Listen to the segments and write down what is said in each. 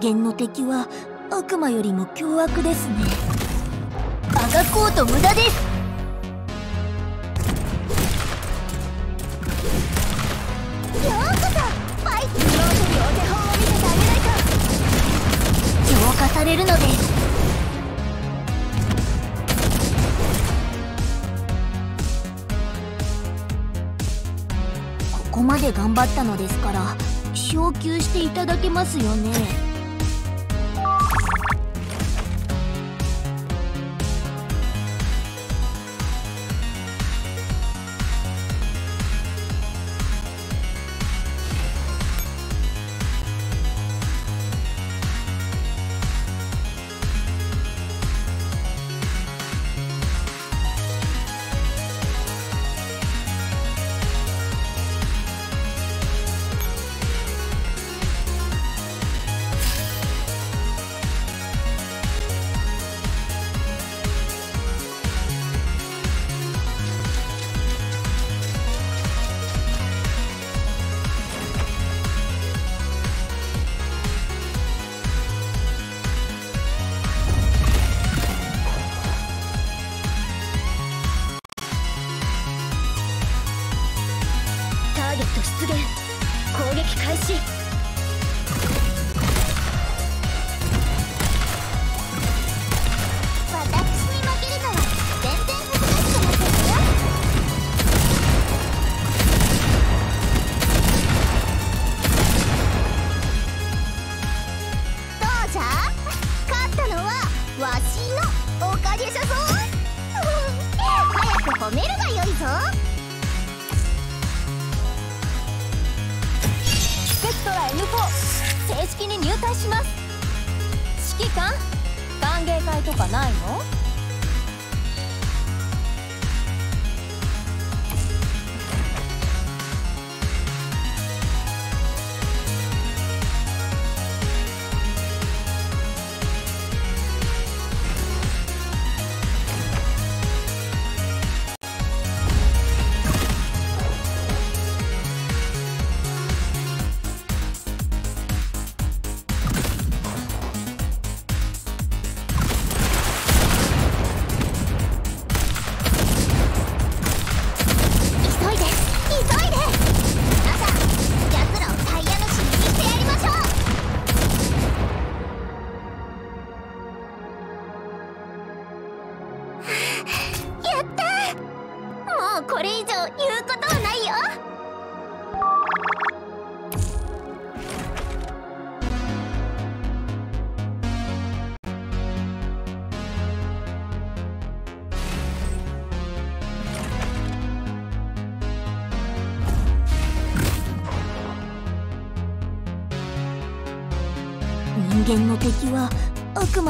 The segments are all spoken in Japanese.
人間の敵は悪魔よりも凶悪ですね。あがこうと無駄です。ようこそお手本を見せてあげないか浄化されるのです。ここまで頑張ったのですから昇級していただけますよね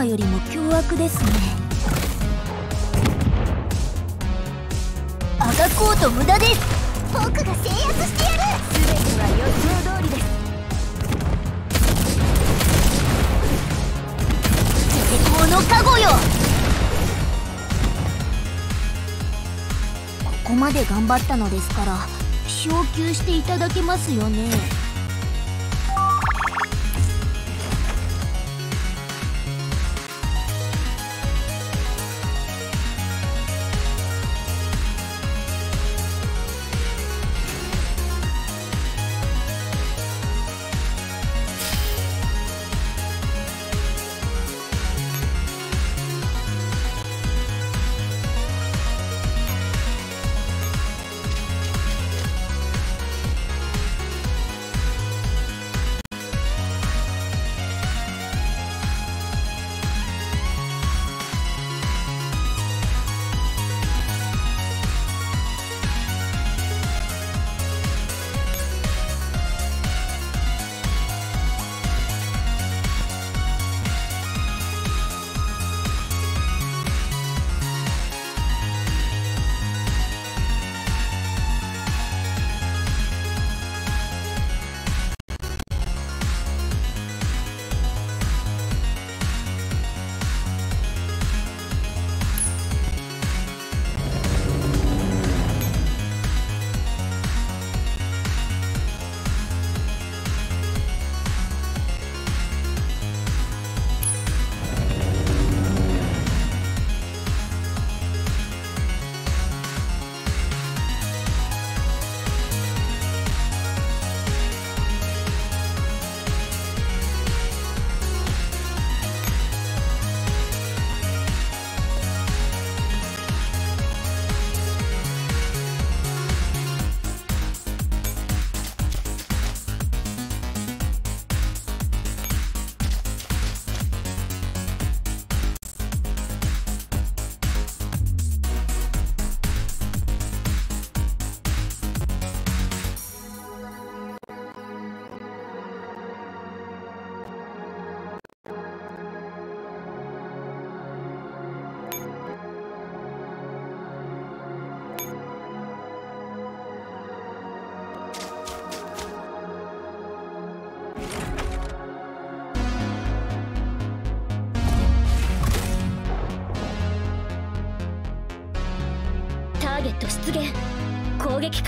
悪魔よりも凶悪ですね。あがこうと無駄です。僕が制圧してやる。全ては予想通りです。成功の加護よ。ここまで頑張ったのですから昇級していただけますよね。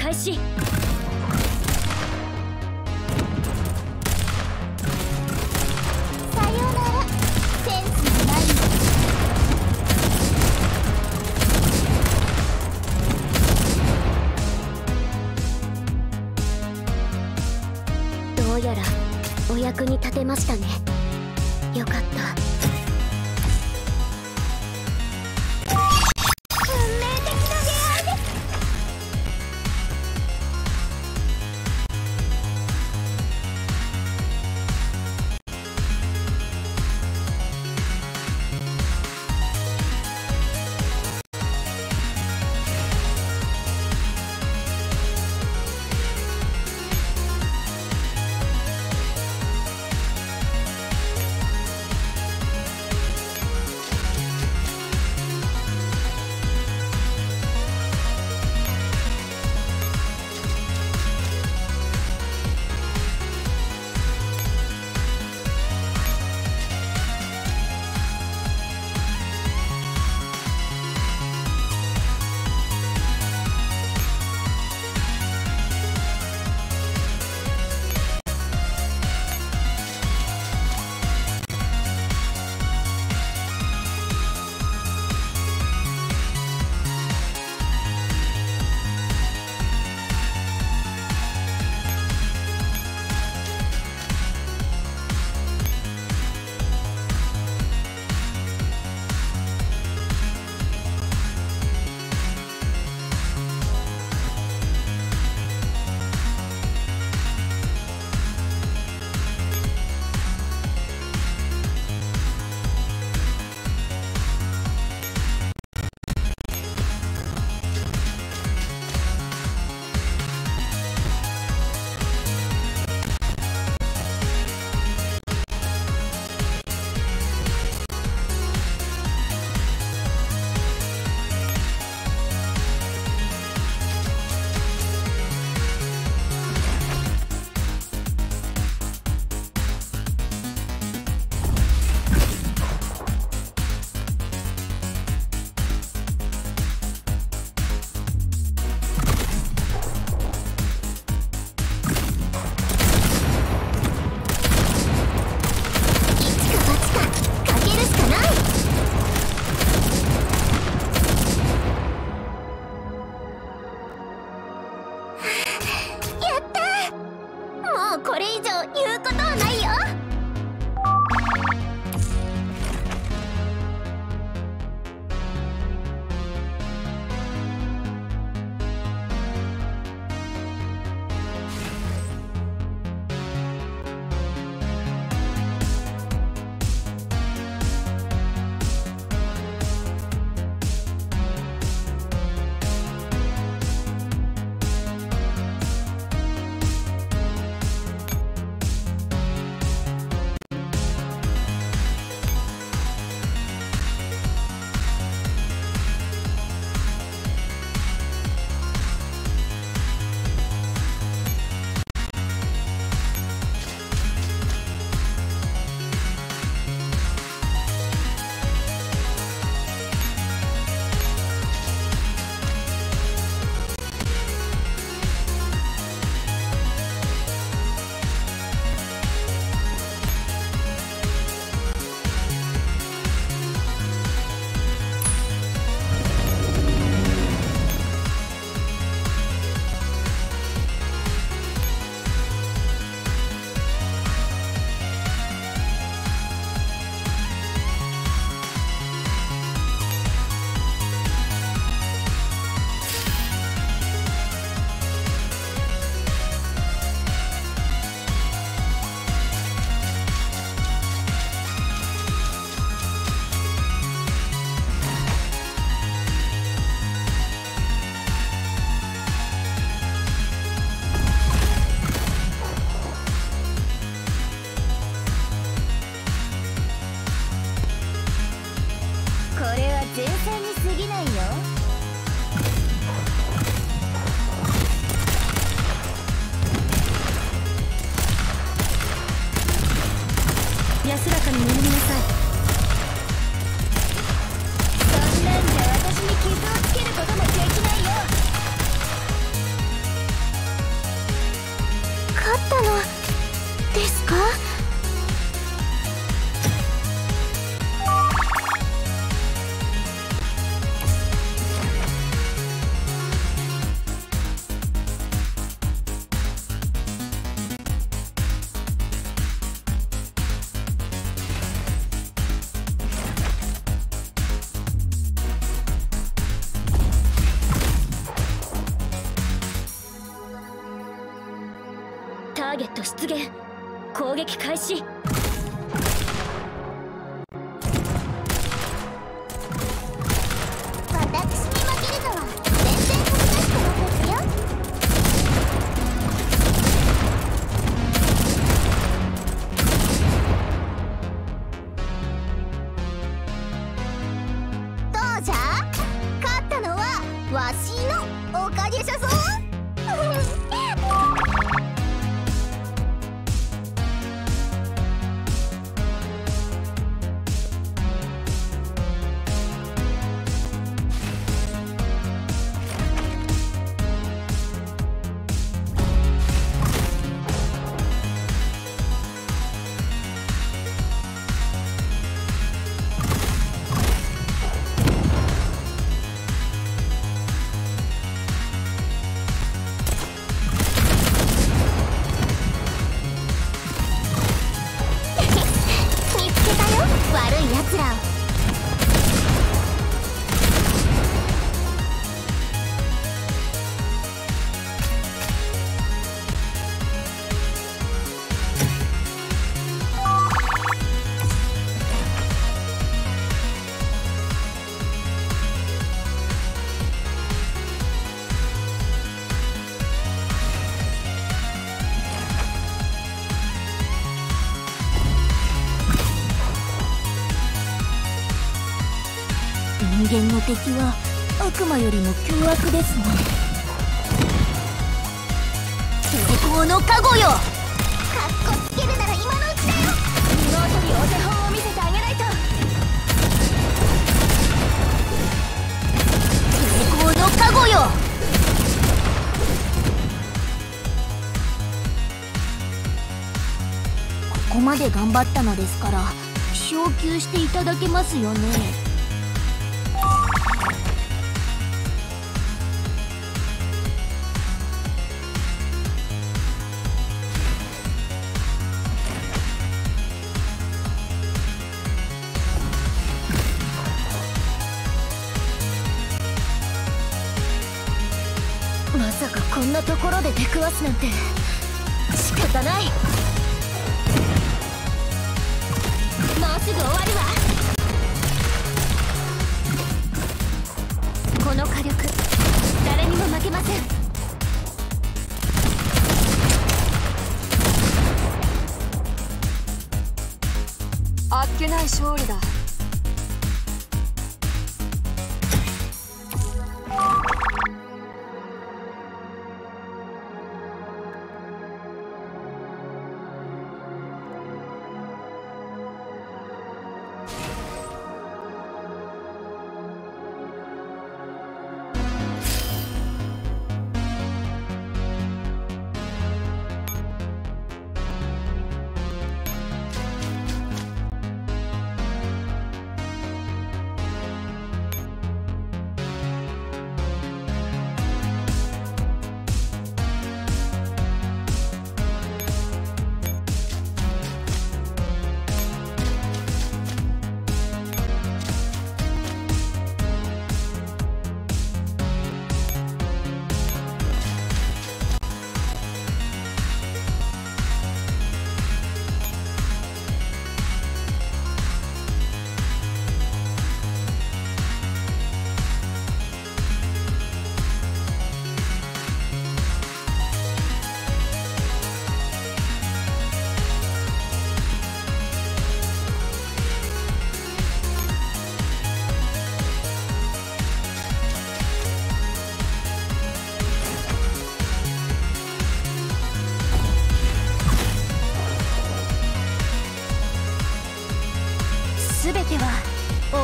開始。どうやらお役に立てましたね。よかった。間の敵は悪魔よりも凶悪ですね。成功の加護よ。かっこつけるなら今のうちだよ。妹にお手本を見せてあげないと。成功の加護よ。ここまで頑張ったのですから昇級していただけますよね。なんて。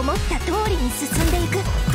思った通りに進んでいく。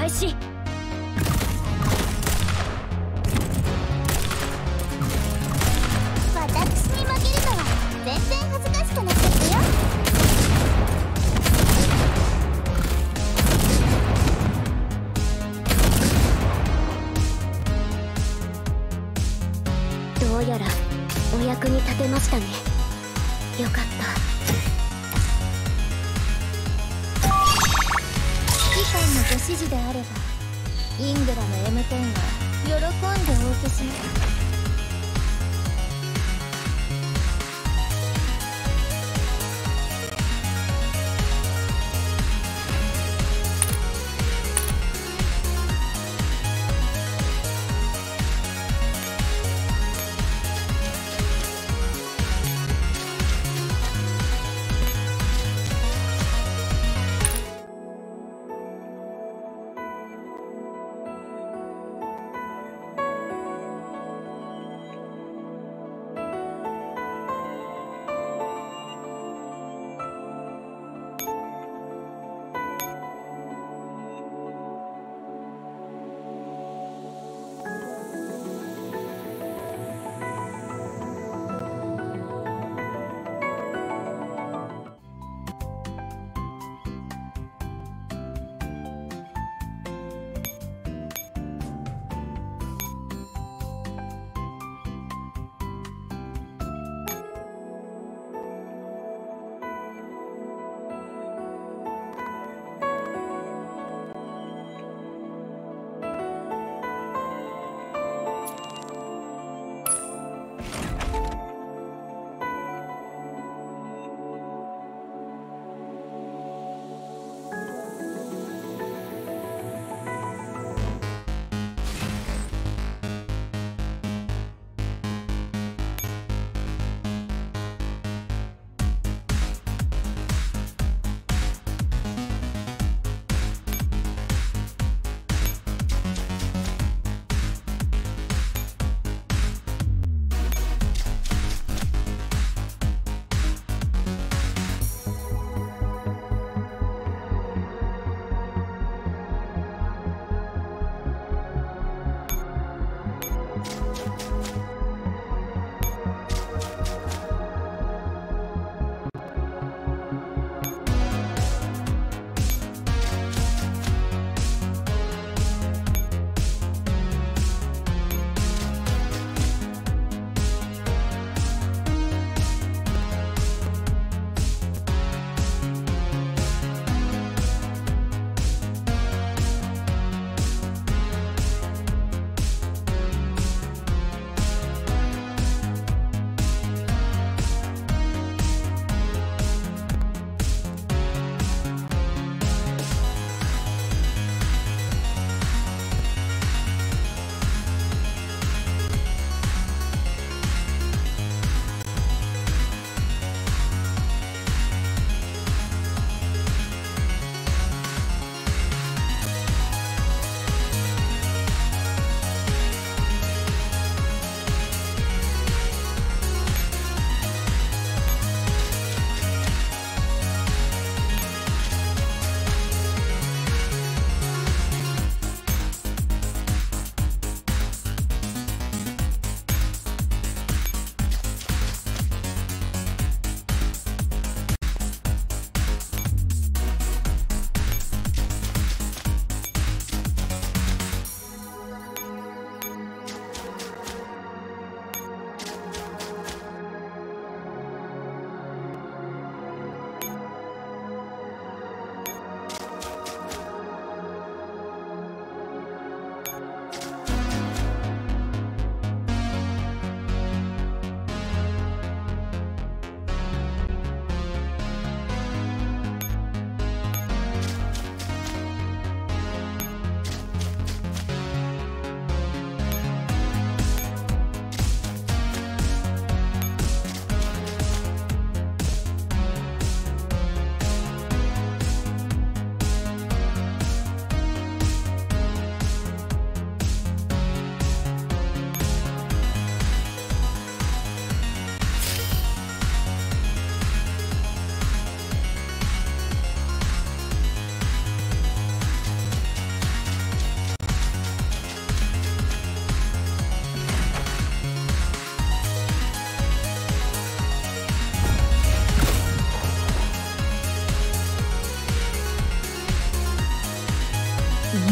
開始。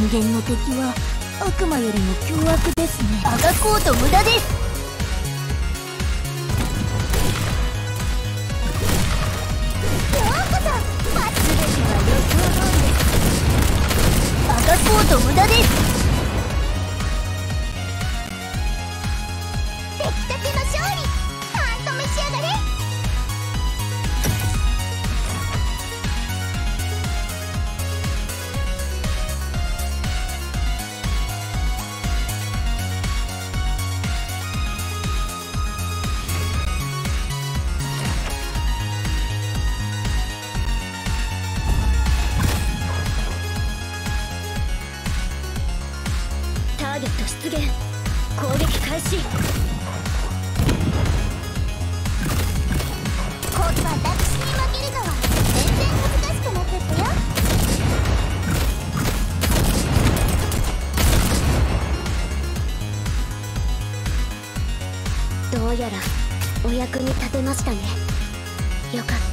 間の敵は悪魔よりも凶悪ですね。あがこうと無駄です。ーゲット出現攻撃開始今度こ私に負けるのは全然恥ずかしくなかったよ。どうやらお役に立てましたね。よかった。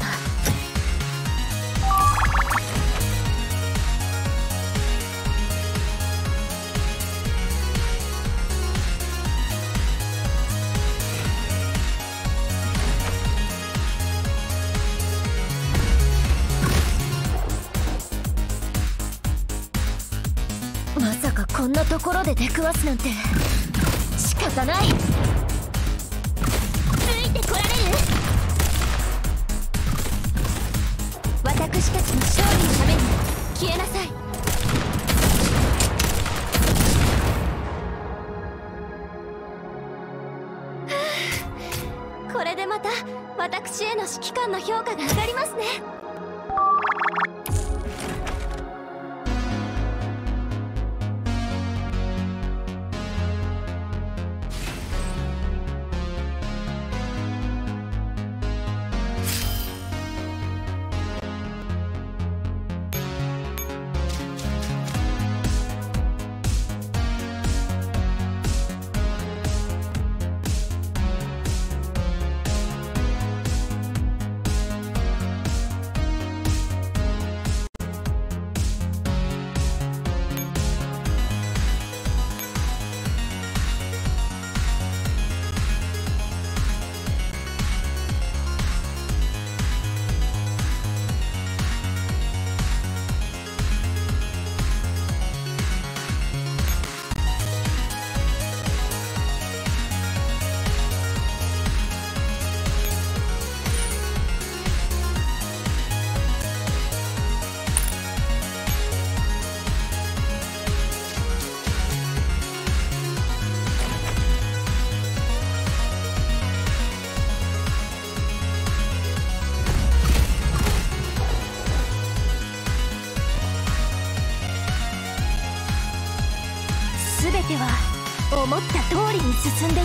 出くわすなんて仕方ないつい。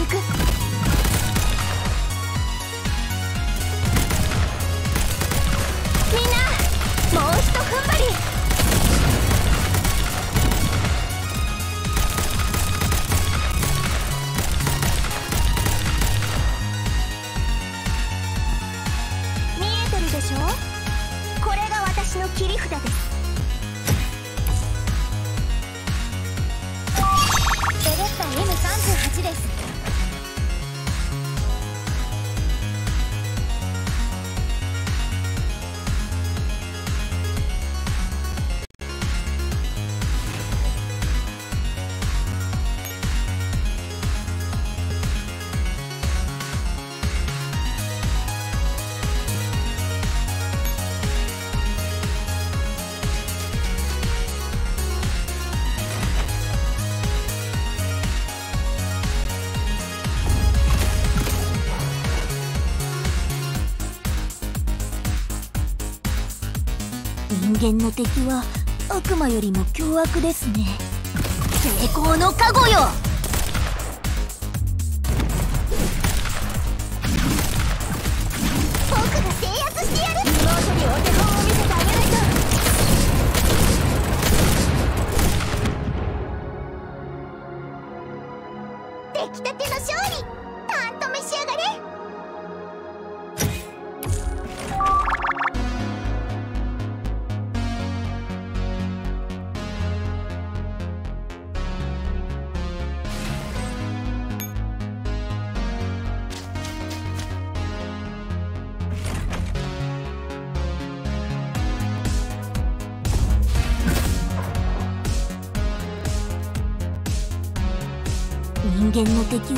行く。の敵は悪魔よりも凶悪ですね。成功の加護よ。たての勝利。たんと召し上がれ。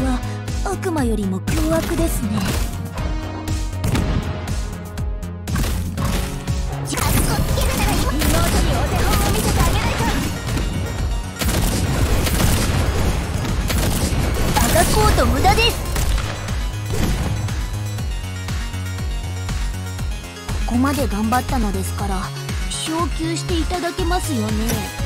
は悪魔よりも凶悪ですね。じゃあここうと無駄です。ここまで頑張ったのですから昇級していただけますよね。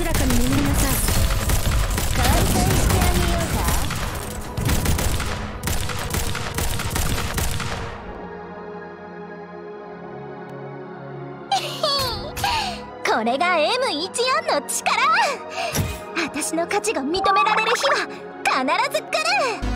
これが M14 の力私の価値が認められる日は必ず来る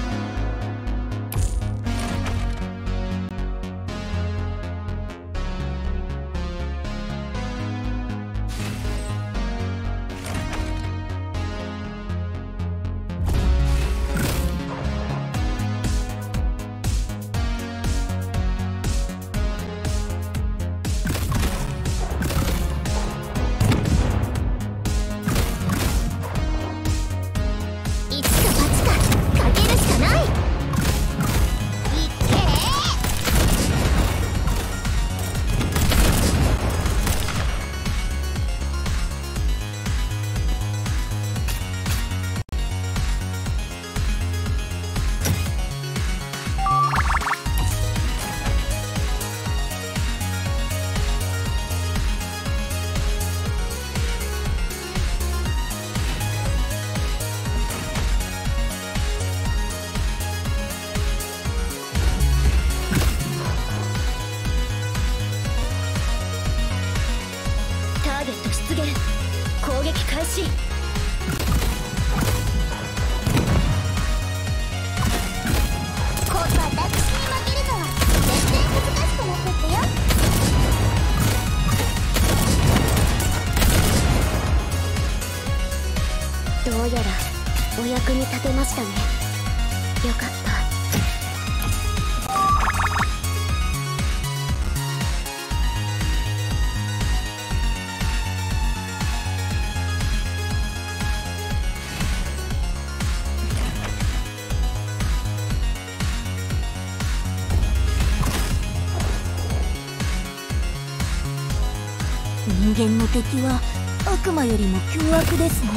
敵は悪魔よりも凶悪ですね。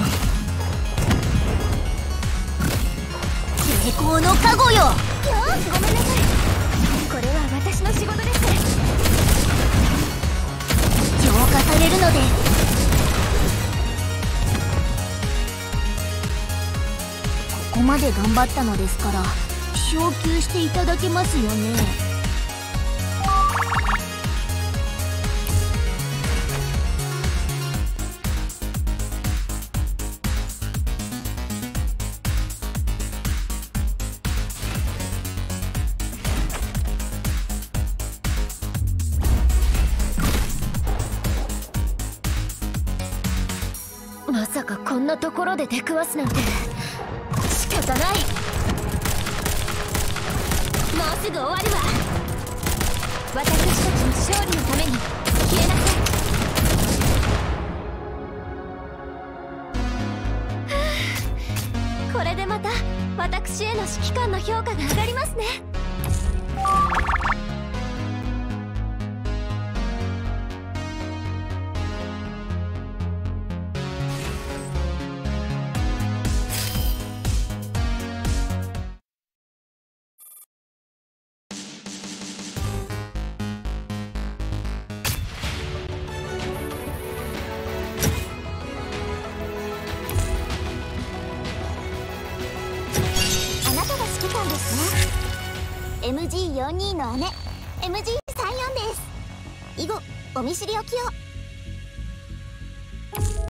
成功の加護よ。よしごめんなさい。これは私の仕事です。浄化されるので。ここまで頑張ったのですから昇級していただけますよね。んなところで出くわすなんて仕方ない。もうすぐ終わるわ。私たちの勝利のために消えなさい。これでまた私への指揮官の評価が上がり